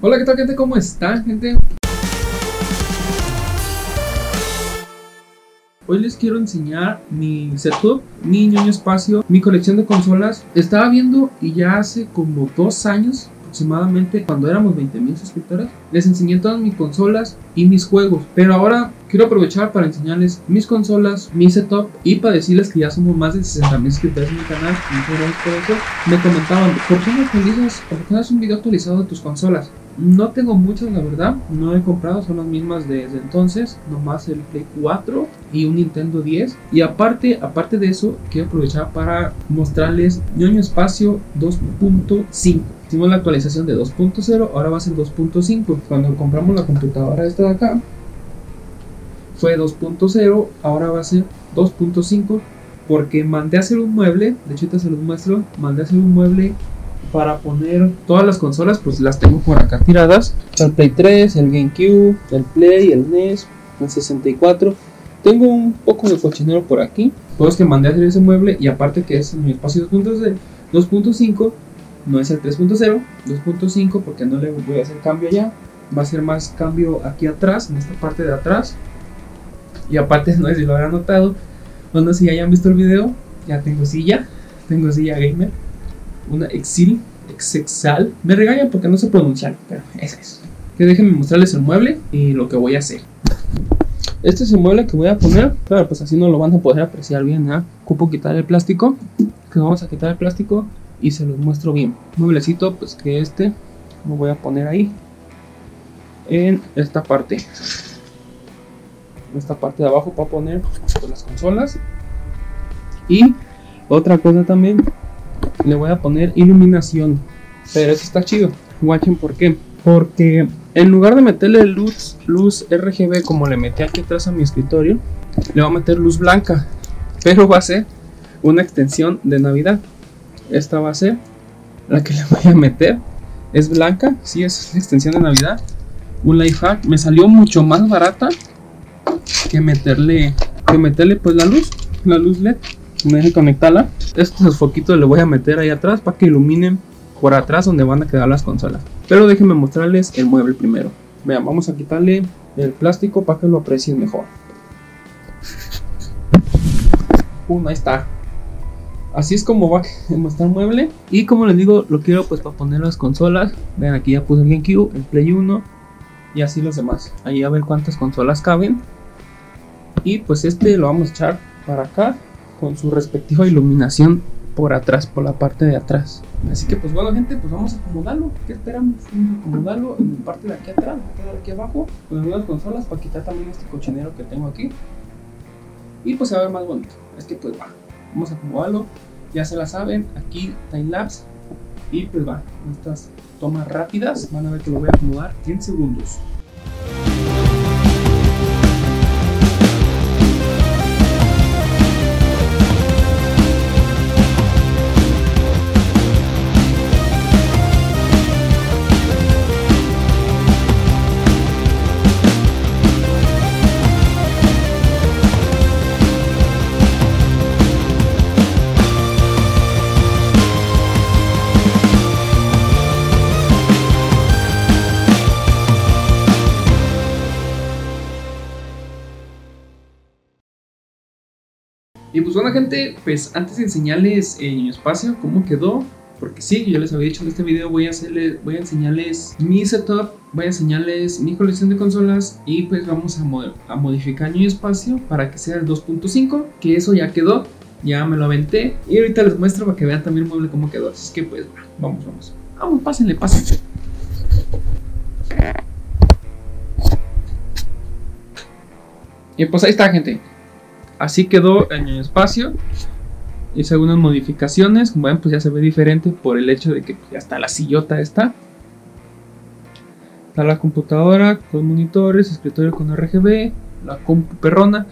Hola, ¿qué tal gente? ¿Cómo están, gente? Hoy les quiero enseñar mi setup, mi ñoño espacio, mi colección de consolas. Estaba viendo y ya hace como dos años aproximadamente cuando éramos 20 mil suscriptores, les enseñé todas mis consolas y mis juegos. Pero ahora quiero aprovechar para enseñarles mis consolas, mi setup y para decirles que ya somos más de 60 mil suscriptores en mi canal. Muchas gracias por eso. Me comentaban, ¿por qué no actualizas, por qué no haces un video actualizado de tus consolas? No tengo muchas, la verdad. No he comprado, son las mismas desde entonces. Nomás el Play 4 y un Nintendo 10. Y aparte, aparte de eso, quiero aprovechar para mostrarles ñoño espacio 2.5. Hicimos la actualización de 2.0, ahora va a ser 2.5. Cuando compramos la computadora esta de acá, fue 2.0, ahora va a ser 2.5. Porque mandé a hacer un mueble, de hecho te se los muestro, mandé a hacer un mueble para poner todas las consolas, pues las tengo por acá tiradas. El Play 3, el GameCube, el Play, el NES, el 64. Tengo un poco de cochinero por aquí. Pues que mandé a hacer ese mueble y aparte que es mi espacio 2.5, no es el 3.0, 2.5 porque no le voy a hacer cambio allá. Va a ser más cambio aquí atrás, en esta parte de atrás. Y aparte, no sé si lo habrán notado, no sé si hayan visto el video, ya tengo silla, tengo silla gamer una Exil, Exexal. Me regañan porque no sé pronunciar, pero esa es. Que déjenme mostrarles el mueble y lo que voy a hacer. Este es el mueble que voy a poner. Claro, pues así no lo van a poder apreciar bien. ¿eh? Ocupo quitar el plástico. Que vamos a quitar el plástico y se los muestro bien. Mueblecito, pues que este lo voy a poner ahí. En esta parte. En esta parte de abajo para poner pues, las consolas. Y otra cosa también le voy a poner iluminación. Pero eso está chido. Watchen por qué. Porque en lugar de meterle luz, luz RGB como le metí aquí atrás a mi escritorio, le voy a meter luz blanca. Pero va a ser una extensión de Navidad. Esta va a ser la que le voy a meter. Es blanca, sí, es una extensión de Navidad. Un life hack. Me salió mucho más barata que meterle, que meterle pues la luz, la luz LED me deje conectarla. Estos foquitos le voy a meter ahí atrás para que iluminen por atrás donde van a quedar las consolas. Pero déjenme mostrarles el mueble primero. Vean, vamos a quitarle el plástico para que lo aprecien mejor. Pum, ahí está. Así es como va a estar el mueble. Y como les digo, lo quiero pues para poner las consolas. Vean, aquí ya puse el GameCube, el Play 1 y así los demás. Ahí a ver cuántas consolas caben. Y pues este lo vamos a echar para acá con su respectiva iluminación por atrás, por la parte de atrás. Así que pues bueno gente, pues vamos a acomodarlo. ¿Qué esperamos? Vamos a acomodarlo en la parte de aquí atrás, de aquí abajo, con algunas consolas para quitar también este cochinero que tengo aquí. Y pues se va a ver más bonito. Es que pues va, vamos a acomodarlo. Ya se la saben, aquí time lapse. Y pues va, estas tomas rápidas, van a ver que lo voy a acomodar en segundos. Pues bueno gente, pues antes de enseñarles en mi espacio cómo quedó, porque sí, yo les había dicho en este video voy a hacerles, voy a enseñarles mi setup, voy a enseñarles mi colección de consolas y pues vamos a, modificar mi espacio para que sea el 2.5, que eso ya quedó, ya me lo aventé y ahorita les muestro para que vean también el mueble cómo quedó, así que pues vamos, vamos, vamos, pásenle, pásenle. Y pues ahí está gente, así quedó en el espacio. Hice algunas modificaciones. Como ven, pues ya se ve diferente por el hecho de que ya está la sillota esta. Está la computadora con monitores, escritorio con RGB, la compu perrona.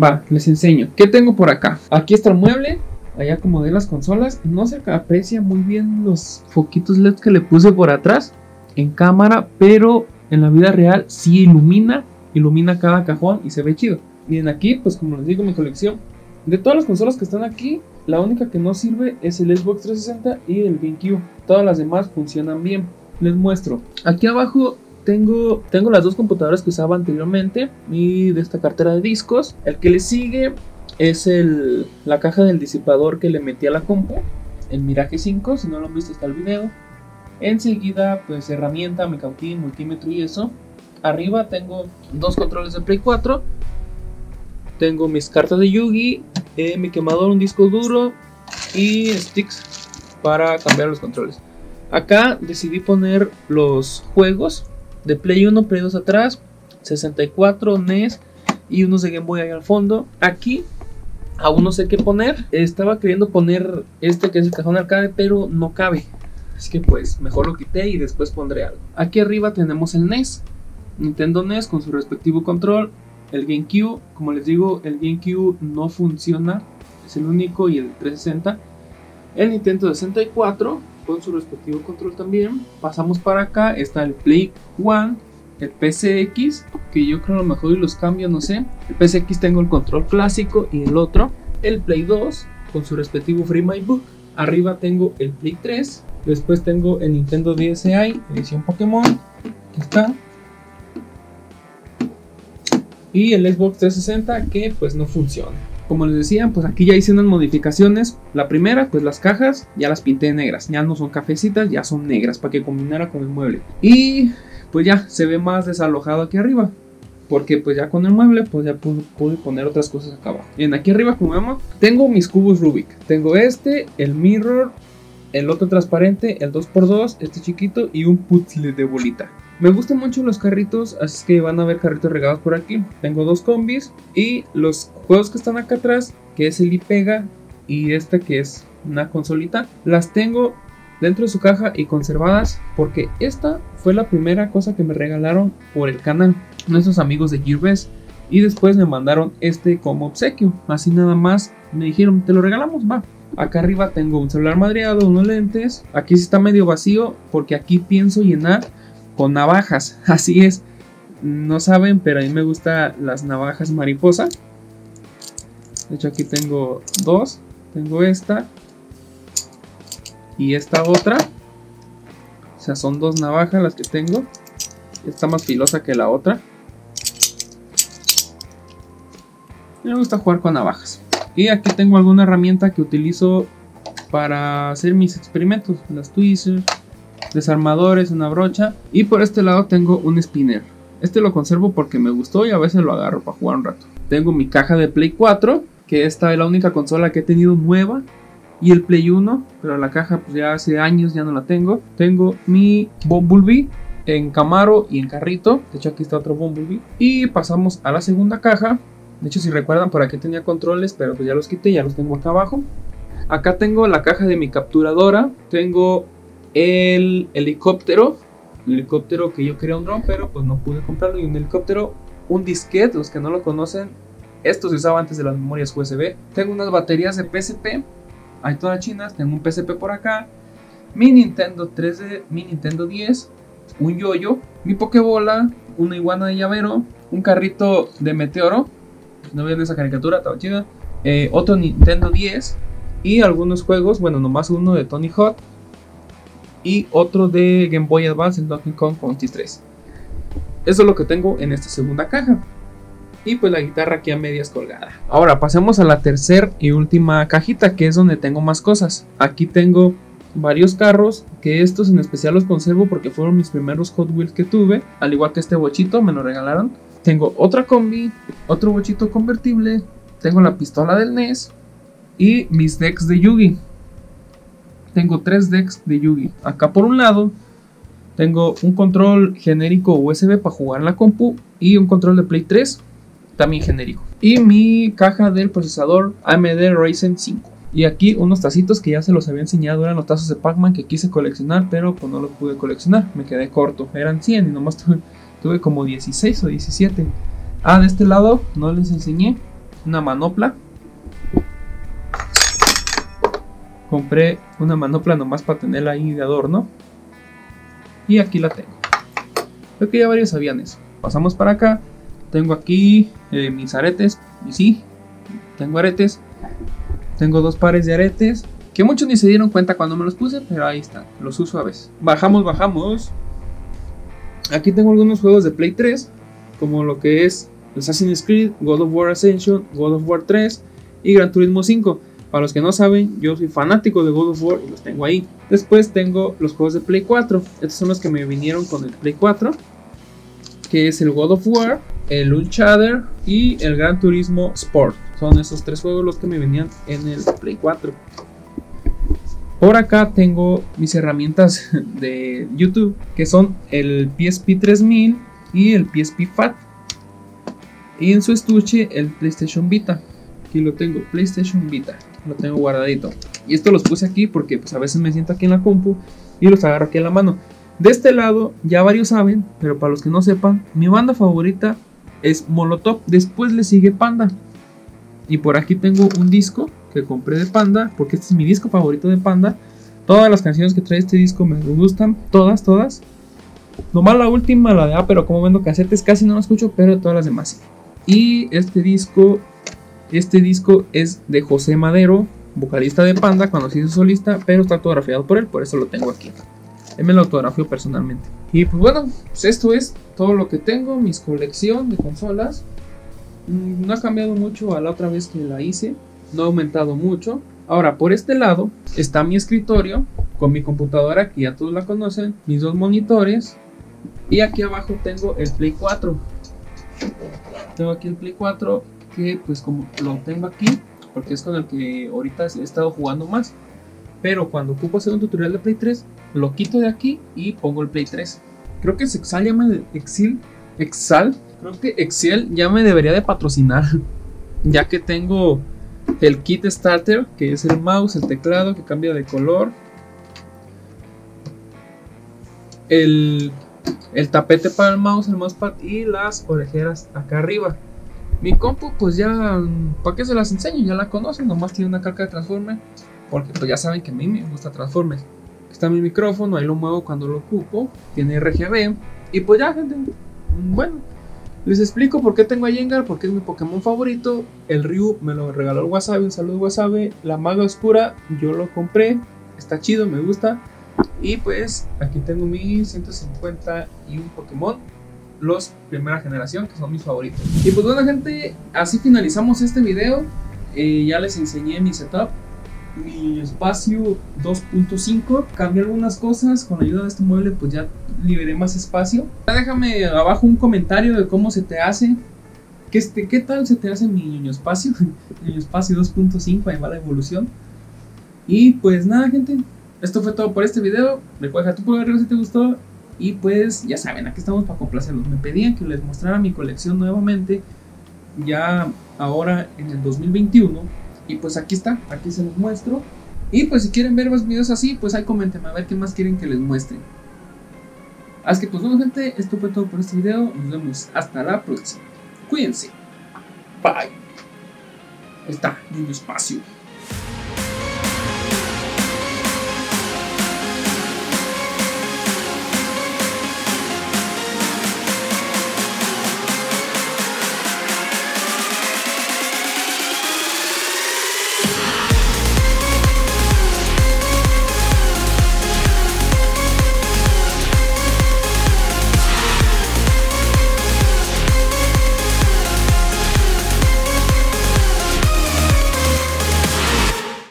Va, les enseño. ¿Qué tengo por acá? Aquí está el mueble. Allá acomodé las consolas. No se aprecia muy bien los foquitos LED que le puse por atrás en cámara, pero en la vida real sí ilumina. Ilumina cada cajón y se ve chido. Miren aquí, pues como les digo, mi colección. De todas las consolas que están aquí, la única que no sirve es el Xbox 360 y el GameCube. Todas las demás funcionan bien. les muestro. Aquí abajo tengo, tengo las dos computadoras que usaba anteriormente y de esta cartera de discos. El que le sigue es el, la caja del disipador que le metí a la compu, el Mirage 5, si no lo han visto está el video. Enseguida, pues herramienta, me cauquín, multímetro y eso. Arriba tengo dos controles de Play 4. Tengo mis cartas de Yugi, eh, mi quemador, un disco duro y sticks para cambiar los controles. Acá decidí poner los juegos de Play 1, Play 2 atrás, 64, NES y unos de Game Boy ahí al fondo. Aquí aún no sé qué poner. Estaba queriendo poner este que es el cajón arcade, pero no cabe. Así que pues mejor lo quité y después pondré algo. Aquí arriba tenemos el NES. Nintendo NES con su respectivo control. El GameCube, como les digo, el GameCube no funciona. Es el único y el 360. El Nintendo 64 con su respectivo control también. Pasamos para acá. Está el Play One el PCX, que yo creo a lo mejor y los cambio, no sé. El PCX tengo el control clásico y el otro, el Play 2 con su respectivo Free My Book. Arriba tengo el Play 3, después tengo el Nintendo DSi, edición Pokémon, aquí está. Y el Xbox 360 que pues no funciona. Como les decía, pues aquí ya hice unas modificaciones. La primera, pues las cajas ya las pinté negras. Ya no son cafecitas, ya son negras para que combinara con el mueble. Y pues ya se ve más desalojado aquí arriba. Porque pues ya con el mueble pues ya pude, poner otras cosas acá abajo. Bien, aquí arriba como vemos tengo mis cubos Rubik. Tengo este, el mirror, el otro transparente, el 2x2, este chiquito y un puzzle de bolita. Me gustan mucho los carritos, así que van a ver carritos regados por aquí. Tengo dos combis y los juegos que están acá atrás, que es el IPEGA y este que es una consolita, las tengo dentro de su caja y conservadas porque esta fue la primera cosa que me regalaron por el canal nuestros amigos de Gearbest. Y después me mandaron este como obsequio así nada más me dijeron te lo regalamos va acá arriba tengo un celular madreado unos lentes. Aquí está medio vacío porque aquí pienso llenar con navajas así es no saben pero a mí me gustan las navajas mariposa de hecho aquí tengo dos tengo esta y esta otra. O sea, son dos navajas las que tengo. Está más filosa que la otra. Me gusta jugar con navajas. Y aquí tengo alguna herramienta que utilizo para hacer mis experimentos. Las tweezers, desarmadores, una brocha. Y por este lado tengo un spinner. Este lo conservo porque me gustó y a veces lo agarro para jugar un rato. Tengo mi caja de Play 4, que esta es la única consola que he tenido nueva y el Play 1, pero la caja pues ya hace años ya no la tengo. Tengo mi Bumblebee en Camaro y en carrito. De hecho aquí está otro Bumblebee. Y pasamos a la segunda caja. De hecho si recuerdan por aquí tenía controles, pero pues ya los quité, ya los tengo acá abajo. Acá tengo la caja de mi capturadora. Tengo el helicóptero. El helicóptero que yo quería un drone, pero pues no pude comprarlo. Y un helicóptero, un disquete, los que no lo conocen. Esto se usaba antes de las memorias USB. Tengo unas baterías de PSP hay todas chinas, tengo un PSP por acá, mi Nintendo 3D, mi Nintendo 10, un yoyo, mi Pokébola, una iguana de llavero, un carrito de meteoro, no vean esa caricatura, estaba chida, eh, otro Nintendo 10 y algunos juegos, bueno, nomás uno de Tony Hawk y otro de Game Boy Advance en Donkey Kong Country 3. Eso es lo que tengo en esta segunda caja y pues la guitarra aquí a medias colgada. Ahora pasemos a la tercera y última cajita que es donde tengo más cosas. Aquí tengo varios carros que estos en especial los conservo porque fueron mis primeros Hot Wheels que tuve, al igual que este bochito me lo regalaron. Tengo otra combi, otro bochito convertible, tengo la pistola del NES y mis decks de Yugi. Tengo tres decks de Yugi. Acá por un lado tengo un control genérico USB para jugar en la compu y un control de Play 3 también genérico. Y mi caja del procesador AMD Ryzen 5. Y aquí unos tacitos que ya se los había enseñado, eran los tazos de Pac-Man que quise coleccionar, pero pues no los pude coleccionar, me quedé corto. Eran 100 y nomás tuve, tuve como 16 o 17. Ah, de este lado no les enseñé una manopla. Compré una manopla nomás para tenerla ahí de adorno. Y aquí la tengo. Creo que ya varios sabían eso. Pasamos para acá. Tengo aquí eh, mis aretes. Y sí, tengo aretes. Tengo dos pares de aretes. Que muchos ni se dieron cuenta cuando me los puse, pero ahí están, los uso a veces. Bajamos, bajamos. Aquí tengo algunos juegos de Play 3, como lo que es Assassin's Creed, God of War Ascension, God of War 3 y Gran Turismo 5. Para los que no saben, yo soy fanático de God of War y los tengo ahí. Después tengo los juegos de Play 4. Estos son los que me vinieron con el Play 4. Que es el God of War, el Uncharted y el Gran Turismo Sport. Son esos tres juegos los que me venían en el Play 4. Por acá tengo mis herramientas de YouTube, que son el PSP 3000 y el PSP Fat. Y en su estuche el PlayStation Vita. Aquí lo tengo, PlayStation Vita. Lo tengo guardadito. Y esto los puse aquí porque pues a veces me siento aquí en la compu y los agarro aquí en la mano. De este lado, ya varios saben, pero para los que no sepan, mi banda favorita es Molotov. Después le sigue Panda. Y por aquí tengo un disco que compré de Panda, porque este es mi disco favorito de Panda. Todas las canciones que trae este disco me gustan, todas, todas. Nomás la última, la de A, pero como vendo casetes casi no la escucho, pero todas las demás Y este disco, este disco es de José Madero, vocalista de Panda, cuando se hizo solista, pero está autografiado por él, por eso lo tengo aquí. Él me lo autografió personalmente. Y pues bueno, pues esto es todo lo que tengo, mis colección de consolas. Mm, no ha cambiado mucho a la otra vez que la hice no ha aumentado mucho. Ahora, por este lado está mi escritorio con mi computadora que ya todos la conocen, mis dos monitores y aquí abajo tengo el Play 4. Tengo aquí el Play 4 que pues como lo tengo aquí porque es con el que ahorita he estado jugando más. Pero cuando ocupo hacer un tutorial de Play 3, lo quito de aquí y pongo el Play 3. Creo que Excel llama Excel, Excel, creo que Excel ya me debería de patrocinar, ya que tengo el kit starter, que es el mouse, el teclado que cambia de color, el, tapete para el mouse, el mousepad y las orejeras acá arriba. Mi compu, pues ya, ¿para qué se las enseño? Ya la conocen, nomás tiene una carga de Transformer, porque pues ya saben que a mí me gusta Transformers. Está mi micrófono, ahí lo muevo cuando lo ocupo, tiene RGB, y pues ya, gente, bueno, les explico por qué tengo a Jengar, porque es mi Pokémon favorito. El Ryu me lo regaló el Wasabi, un saludo Wasabi. La Maga Oscura, yo lo compré, está chido, me gusta. Y pues aquí tengo mi 150 y un Pokémon, los primera generación, que son mis favoritos. Y pues bueno gente, así finalizamos este video. Eh, ya les enseñé mi setup mi espacio 2.5 cambié algunas cosas con la ayuda de este mueble pues ya liberé más espacio déjame abajo un comentario de cómo se te hace ¿Qué, este, ¿Qué tal se te hace mi niño espacio? niño espacio 2.5, ahí va la evolución. Y pues nada, gente. Esto fue todo por este video. Recuerda tu pulgar arriba si te gustó. Y pues ya saben, aquí estamos para complacerlos. Me pedían que les mostrara mi colección nuevamente. Ya ahora en el 2021 y pues aquí está, aquí se los muestro. Y pues si quieren ver más videos así, pues ahí comenten a ver qué más quieren que les muestre. Así que pues bueno gente, esto fue todo por este video. Nos vemos hasta la próxima. Cuídense. Bye. Está, un espacio.